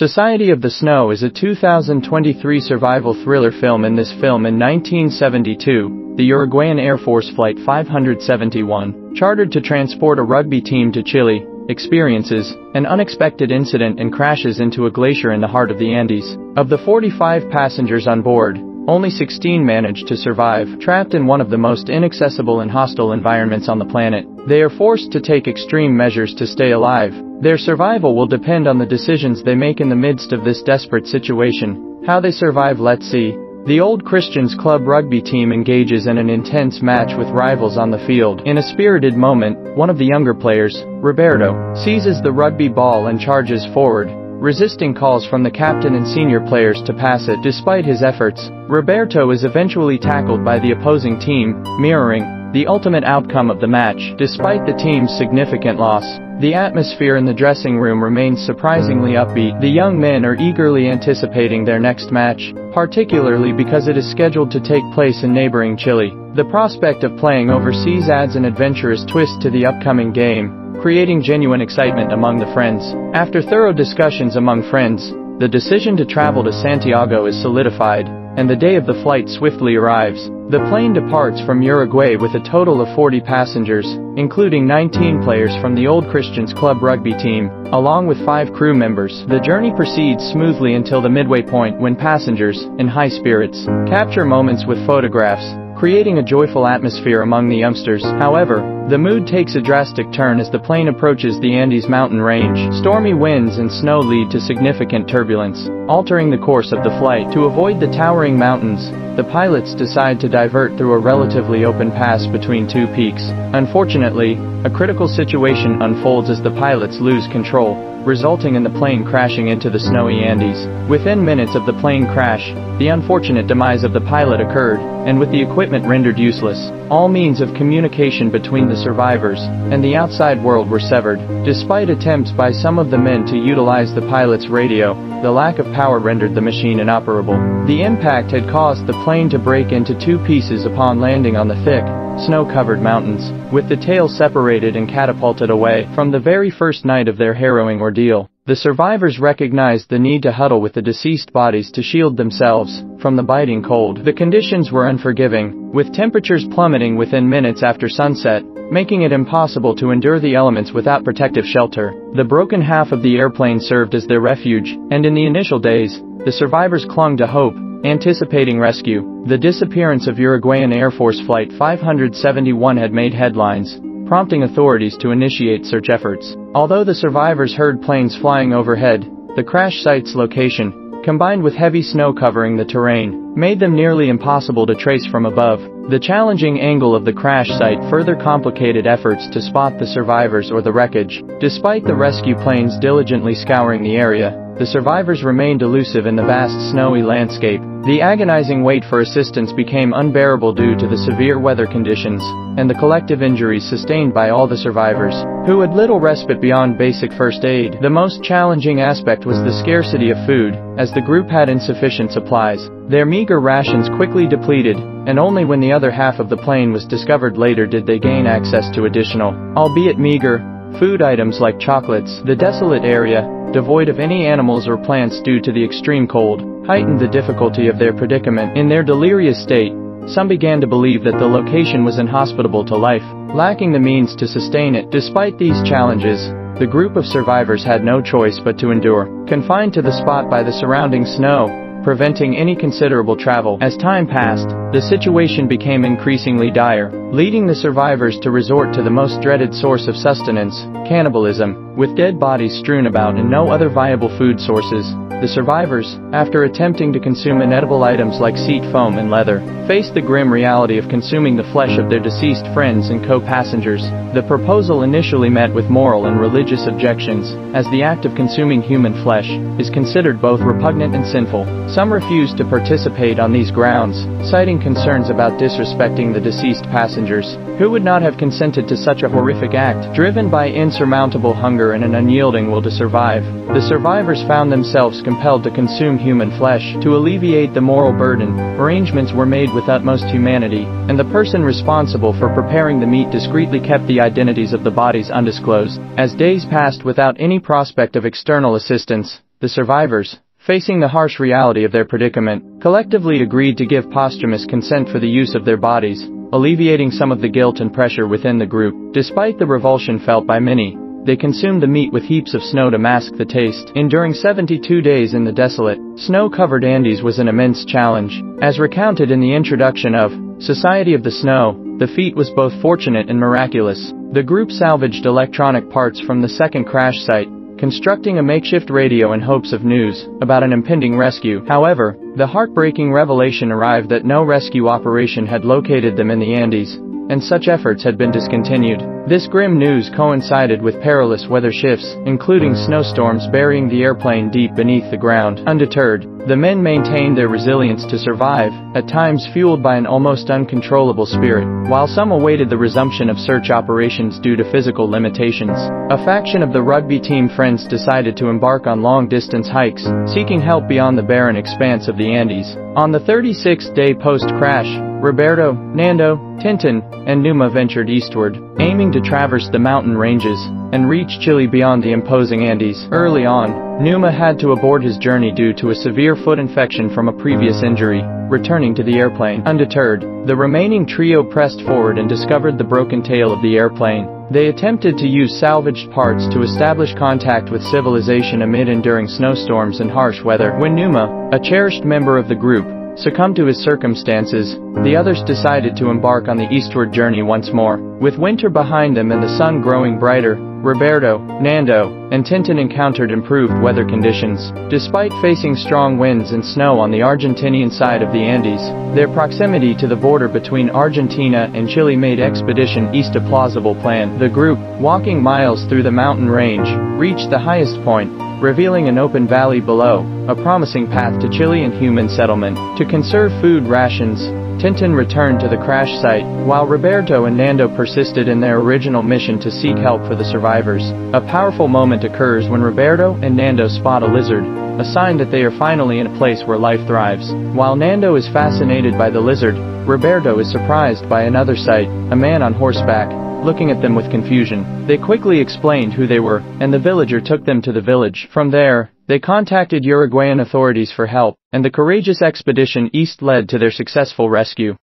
Society of the Snow is a 2023 survival thriller film in this film in 1972, the Uruguayan Air Force Flight 571, chartered to transport a rugby team to Chile, experiences an unexpected incident and crashes into a glacier in the heart of the Andes. Of the 45 passengers on board, only 16 managed to survive, trapped in one of the most inaccessible and hostile environments on the planet. They are forced to take extreme measures to stay alive. Their survival will depend on the decisions they make in the midst of this desperate situation. How they survive let's see. The Old Christians Club rugby team engages in an intense match with rivals on the field. In a spirited moment, one of the younger players, Roberto, seizes the rugby ball and charges forward, resisting calls from the captain and senior players to pass it. Despite his efforts, Roberto is eventually tackled by the opposing team, mirroring the ultimate outcome of the match. Despite the team's significant loss, the atmosphere in the dressing room remains surprisingly upbeat. The young men are eagerly anticipating their next match, particularly because it is scheduled to take place in neighboring Chile. The prospect of playing overseas adds an adventurous twist to the upcoming game, creating genuine excitement among the friends. After thorough discussions among friends, the decision to travel to Santiago is solidified, and the day of the flight swiftly arrives. The plane departs from Uruguay with a total of 40 passengers, including 19 players from the Old Christians Club rugby team, along with five crew members. The journey proceeds smoothly until the midway point when passengers, in high spirits, capture moments with photographs, creating a joyful atmosphere among the youngsters. However, the mood takes a drastic turn as the plane approaches the Andes mountain range. Stormy winds and snow lead to significant turbulence, altering the course of the flight. To avoid the towering mountains, the pilots decide to divert through a relatively open pass between two peaks. Unfortunately, a critical situation unfolds as the pilots lose control, resulting in the plane crashing into the snowy Andes. Within minutes of the plane crash, the unfortunate demise of the pilot occurred, and with the equipment rendered useless, all means of communication between the survivors and the outside world were severed. Despite attempts by some of the men to utilize the pilot's radio, the lack of power rendered the machine inoperable. The impact had caused the plane to break into two pieces upon landing on the thick, snow-covered mountains, with the tail separated and catapulted away. From the very first night of their harrowing ordeal, the survivors recognized the need to huddle with the deceased bodies to shield themselves from the biting cold. The conditions were unforgiving, with temperatures plummeting within minutes after sunset, making it impossible to endure the elements without protective shelter. The broken half of the airplane served as their refuge, and in the initial days, the survivors clung to hope, Anticipating rescue, the disappearance of Uruguayan Air Force Flight 571 had made headlines, prompting authorities to initiate search efforts. Although the survivors heard planes flying overhead, the crash site's location, combined with heavy snow covering the terrain, made them nearly impossible to trace from above. The challenging angle of the crash site further complicated efforts to spot the survivors or the wreckage. Despite the rescue planes diligently scouring the area, the survivors remained elusive in the vast snowy landscape. The agonizing wait for assistance became unbearable due to the severe weather conditions and the collective injuries sustained by all the survivors, who had little respite beyond basic first aid. The most challenging aspect was the scarcity of food, as the group had insufficient supplies. Their meager rations quickly depleted, and only when the other half of the plane was discovered later did they gain access to additional, albeit meager, food items like chocolates. The desolate area, devoid of any animals or plants due to the extreme cold, heightened the difficulty of their predicament. In their delirious state, some began to believe that the location was inhospitable to life, lacking the means to sustain it. Despite these challenges, the group of survivors had no choice but to endure, confined to the spot by the surrounding snow, preventing any considerable travel. As time passed, the situation became increasingly dire, leading the survivors to resort to the most dreaded source of sustenance, cannibalism, with dead bodies strewn about and no other viable food sources. The survivors, after attempting to consume inedible items like seat foam and leather, faced the grim reality of consuming the flesh of their deceased friends and co-passengers. The proposal initially met with moral and religious objections, as the act of consuming human flesh is considered both repugnant and sinful. Some refused to participate on these grounds, citing concerns about disrespecting the deceased passengers, who would not have consented to such a horrific act. Driven by insurmountable hunger and an unyielding will to survive, the survivors found themselves compelled to consume human flesh. To alleviate the moral burden, arrangements were made with utmost humanity, and the person responsible for preparing the meat discreetly kept the identities of the bodies undisclosed. As days passed without any prospect of external assistance, the survivors, facing the harsh reality of their predicament, collectively agreed to give posthumous consent for the use of their bodies, alleviating some of the guilt and pressure within the group. Despite the revulsion felt by many, they consumed the meat with heaps of snow to mask the taste. Enduring 72 days in the desolate, snow-covered Andes was an immense challenge. As recounted in the introduction of Society of the Snow, the feat was both fortunate and miraculous. The group salvaged electronic parts from the second crash site, constructing a makeshift radio in hopes of news about an impending rescue. However, the heartbreaking revelation arrived that no rescue operation had located them in the Andes, and such efforts had been discontinued. This grim news coincided with perilous weather shifts, including snowstorms burying the airplane deep beneath the ground. Undeterred, the men maintained their resilience to survive, at times fueled by an almost uncontrollable spirit. While some awaited the resumption of search operations due to physical limitations, a faction of the rugby team friends decided to embark on long-distance hikes, seeking help beyond the barren expanse of the Andes. On the 36th day post-crash, Roberto, Nando, Tintin, and Numa ventured eastward, aiming to traverse the mountain ranges and reach Chile beyond the imposing Andes. Early on, Numa had to abort his journey due to a severe foot infection from a previous injury, returning to the airplane. Undeterred, the remaining trio pressed forward and discovered the broken tail of the airplane. They attempted to use salvaged parts to establish contact with civilization amid enduring snowstorms and harsh weather. When Numa, a cherished member of the group, succumbed to his circumstances, the others decided to embark on the eastward journey once more. With winter behind them and the sun growing brighter, Roberto, Nando, and Tintin encountered improved weather conditions. Despite facing strong winds and snow on the Argentinian side of the Andes, their proximity to the border between Argentina and Chile made expedition east a plausible plan. The group, walking miles through the mountain range, reached the highest point, revealing an open valley below, a promising path to Chilean human settlement. To conserve food rations, Tintin returned to the crash site, while Roberto and Nando persisted in their original mission to seek help for the survivors. A powerful moment occurs when Roberto and Nando spot a lizard, a sign that they are finally in a place where life thrives. While Nando is fascinated by the lizard, Roberto is surprised by another sight, a man on horseback, looking at them with confusion. They quickly explained who they were, and the villager took them to the village. From there, they contacted Uruguayan authorities for help, and the courageous expedition east led to their successful rescue.